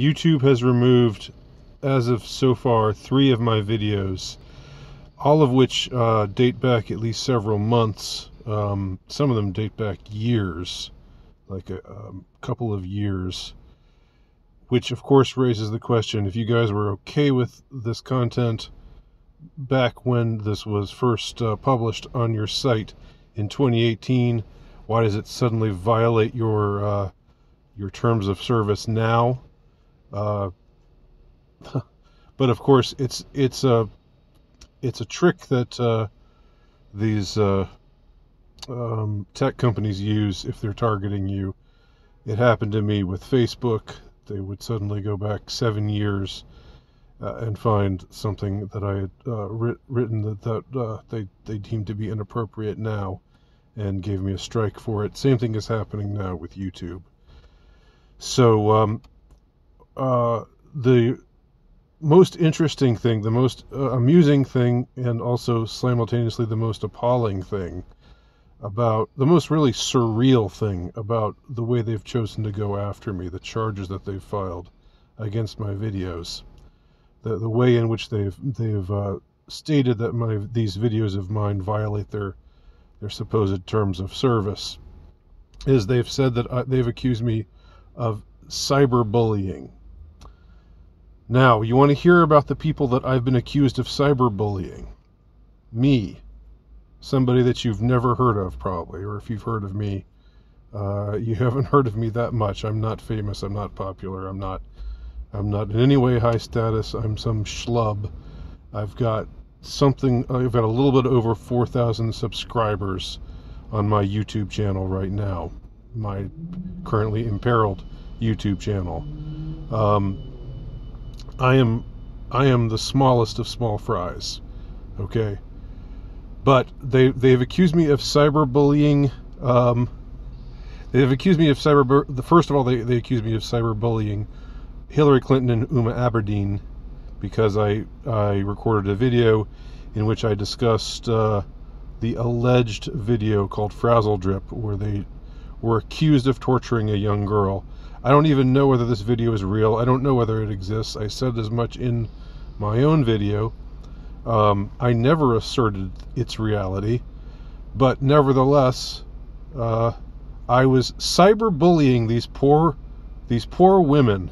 YouTube has removed, as of so far, three of my videos, all of which uh, date back at least several months. Um, some of them date back years, like a, a um, couple of years. Which, of course, raises the question if you guys were okay with this content back when this was first uh, published on your site in 2018, why does it suddenly violate your uh, your terms of service now? Uh, but of course, it's it's a it's a trick that uh, these uh, um, tech companies use if they're targeting you. It happened to me with Facebook. They would suddenly go back seven years uh, and find something that I had uh, writ- written that, that uh, they, they deemed to be inappropriate now and gave me a strike for it. Same thing is happening now with YouTube. So, um, uh, the most interesting thing, the most uh, amusing thing, and also simultaneously the most appalling thing about the most really surreal thing about the way they've chosen to go after me, the charges that they've filed against my videos the, the way in which they've they've uh, stated that my these videos of mine violate their their supposed terms of service is they've said that I, they've accused me of cyberbullying. Now, you want to hear about the people that I've been accused of cyberbullying? Me, somebody that you've never heard of, probably, or if you've heard of me, uh, you haven't heard of me that much. I'm not famous. I'm not popular. I'm not I'm not in any way high status. I'm some schlub. I've got something, I've got a little bit over 4,000 subscribers on my YouTube channel right now. My currently imperiled YouTube channel. Um, I am, I am the smallest of small fries. Okay. But they, they've accused me of cyberbullying. Um, they've accused me of cyber, the first of all, they, they accused me of cyberbullying Hillary Clinton and Huma Abedin because I, I recorded a video in which I discussed uh, the alleged video called Frazzle Drip, where they were accused of torturing a young girl. I don't even know whether this video is real. I don't know whether it exists. I said as much in my own video. Um, I never asserted its reality, but nevertheless, uh, I was cyberbullying these poor, these poor women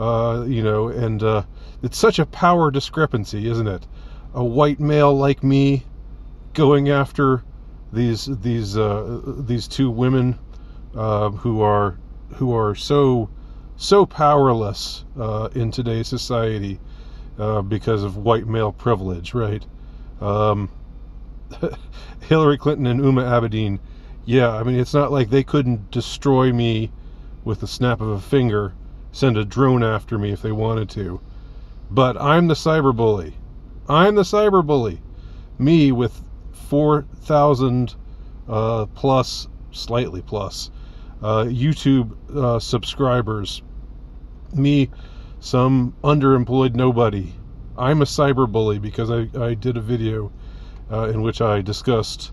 uh, you know, and uh, it's such a power discrepancy, isn't it? A white male like me going after these these uh, these two women uh, who are who are so so powerless uh, in today's society uh, because of white male privilege, right? Um, Hillary Clinton and Uma Abedin, yeah, I mean, it's not like they couldn't destroy me with the snap of a finger send a drone after me if they wanted to. But I'm the cyberbully. I'm the cyberbully. Me with 4,000 uh, plus, slightly plus, uh, YouTube uh, subscribers. Me, some underemployed nobody. I'm a cyberbully because I, I did a video uh, in which I discussed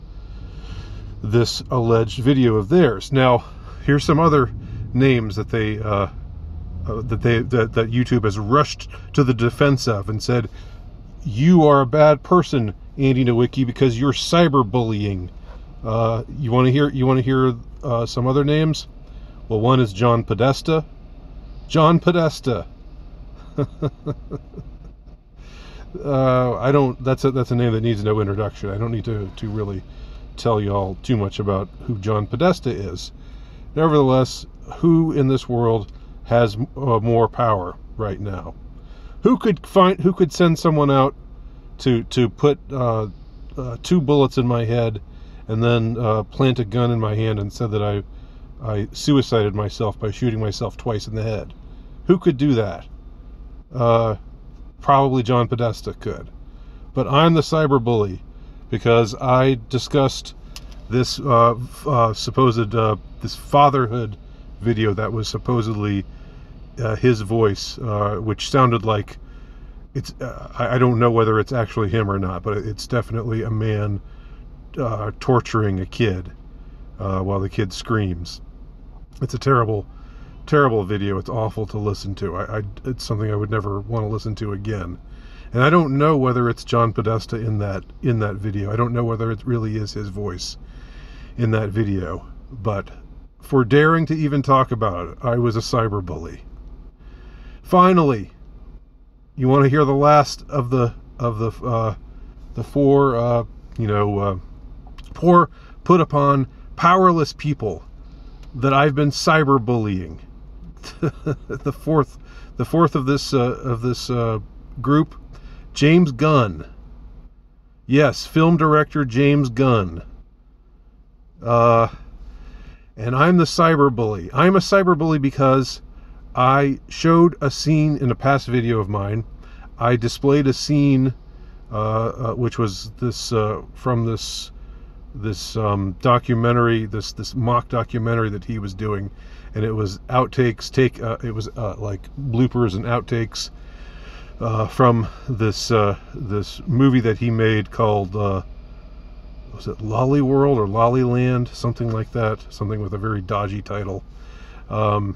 this alleged video of theirs. Now, here's some other names that they uh, uh, that they that, that YouTube has rushed to the defense of and said, "You are a bad person, Andy Nowicki, because you're cyberbullying." Uh, you want to hear you want to hear uh, some other names? Well, one is John Podesta. John Podesta. uh, I don't. That's a that's a name that needs no introduction. I don't need to to really tell y'all too much about who John Podesta is. Nevertheless, who in this world has uh, more power right now. Who could find? Who could send someone out to to put uh, uh, two bullets in my head and then uh, plant a gun in my hand and said that I I suicided myself by shooting myself twice in the head? Who could do that? Uh, probably John Podesta could. But I'm the cyber bully because I discussed this uh, supposed this fatherhood video that was supposedly uh, his voice, uh, which sounded like it's. Uh, I don't know whether it's actually him or not, but it's definitely a man uh, torturing a kid uh, while the kid screams. It's a terrible, terrible video. It's awful to listen to. I, I it's something I would never want to listen to again. And I don't know whether it's John Podesta in that in that video. I don't know whether it really is his voice in that video. But for daring to even talk about it, I was a cyberbully. Finally, you want to hear the last of the of the uh, the four uh, you know uh, poor put upon powerless people that I've been cyberbullying. the fourth the fourth of this uh, of this uh, group James Gunn. Yes, film director James Gunn. Uh, and I'm the cyberbully. I'm a cyberbully because I showed a scene in a past video of mine. I displayed a scene, uh, uh, which was this uh, from this this um, documentary, this this mock documentary that he was doing, and it was outtakes. Take uh, it was uh, like bloopers and outtakes uh, from this this movie that he made called was it Lolly World or Lolly Land, something like that, something with a very dodgy title. Um,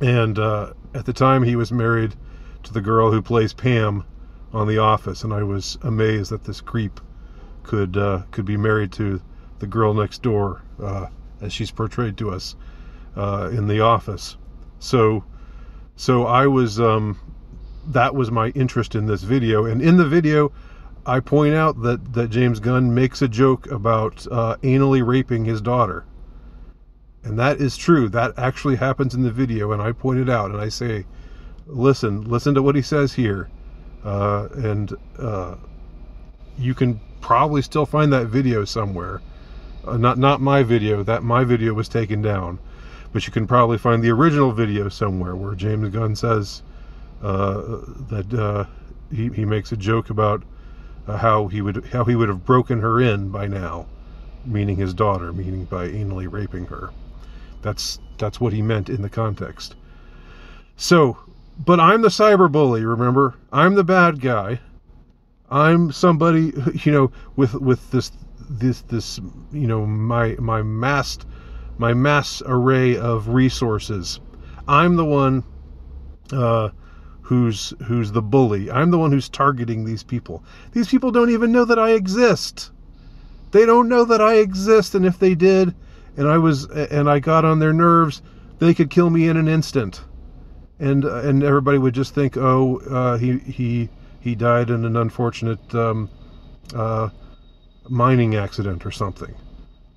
and uh, at the time, he was married to the girl who plays Pam on The Office, and I was amazed that this creep could uh, could be married to the girl next door, uh, as she's portrayed to us in The Office. So, so I was um, that was my interest in this video. And in the video, I point out that, that James Gunn makes a joke about uh, anally raping his daughter. And that is true. That actually happens in the video. And I point it out and I say, listen, listen to what he says here. Uh, and uh, you can probably still find that video somewhere. Uh, not not my video. That my video was taken down, but you can probably find the original video somewhere where James Gunn says, uh, that uh, he, he makes a joke about uh, how he would how he would have broken her in by now, meaning his daughter, meaning by anally raping her. That's that's what he meant in the context. So, but I'm the cyberbully. Remember, I'm the bad guy. I'm somebody, you know, with with this this this you know my my massed my mass array of resources. I'm the one uh, who's who's the bully. I'm the one who's targeting these people. These people don't even know that I exist. They don't know that I exist and if they did and I was and I got on their nerves, they could kill me in an instant. And uh, and everybody would just think, "Oh, uh, he he he died in an unfortunate um, uh, mining accident or something."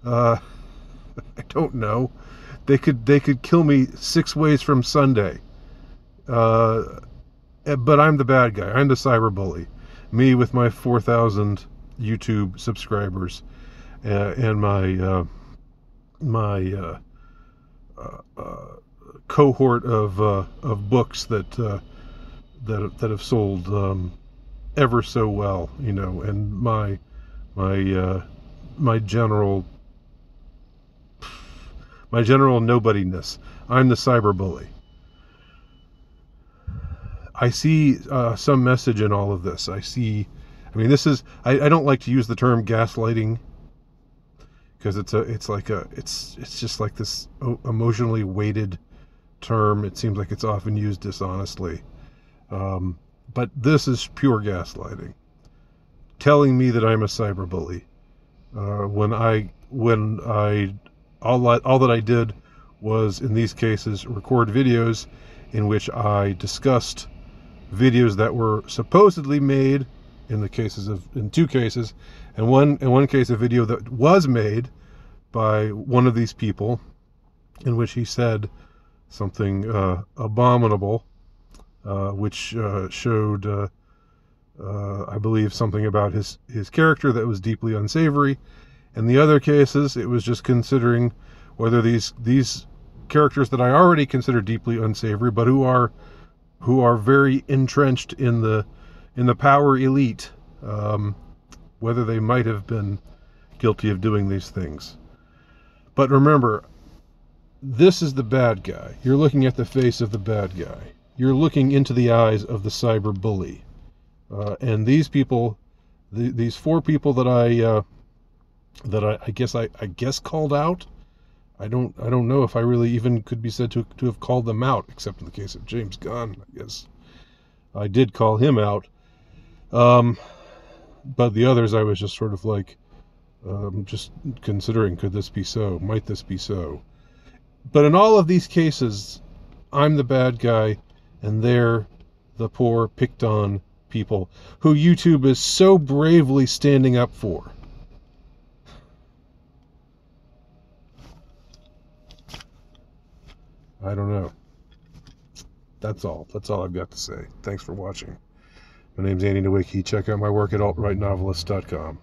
Uh, I don't know. They could they could kill me six ways from Sunday. Uh, Eh, but I'm the bad guy. I'm the cyberbully. Me with my 4,000 YouTube subscribers uh, and my my uh, uh, uh cohort of of books that that that have sold um, ever so well, you know, and my my my general my general nobodiness. I'm the cyberbully. I see uh, some message in all of this. I see, I mean, this is, I, I don't like to use the term gaslighting because it's a, it's like a, it's, it's just like this emotionally weighted term. It seems like it's often used dishonestly. Um, but this is pure gaslighting, telling me that I'm a cyberbully. Uh, when I, when I, all, I, all that I did was in these cases record videos in which I discussed videos that were supposedly made in the cases of in two cases and one in one case a video that was made by one of these people in which he said something uh, abominable uh, which uh, showed uh, uh, I believe something about his his character that was deeply unsavory. In the other cases it was just considering whether these these characters that I already consider deeply unsavory but who are who are very entrenched in the in the power elite, um, whether they might have been guilty of doing these things. But remember, this is the bad guy. You're looking at the face of the bad guy. You're looking into the eyes of the cyber bully. Uh, and these people, the, these four people that I uh, that I, I guess I, I, guess called out I don't I don't know if I really even could be said to to have called them out, except in the case of James Gunn, I guess. I did call him out. Um, but the others, I was just sort of like, um, just considering, could this be so? Might this be so? But in all of these cases, I'm the bad guy, and they're the poor, picked on people who YouTube is so bravely standing up for. I don't know. That's all. That's all I've got to say. Thanks for watching. My name's Andy Nowicki. Check out my work at altrightnovelist.com.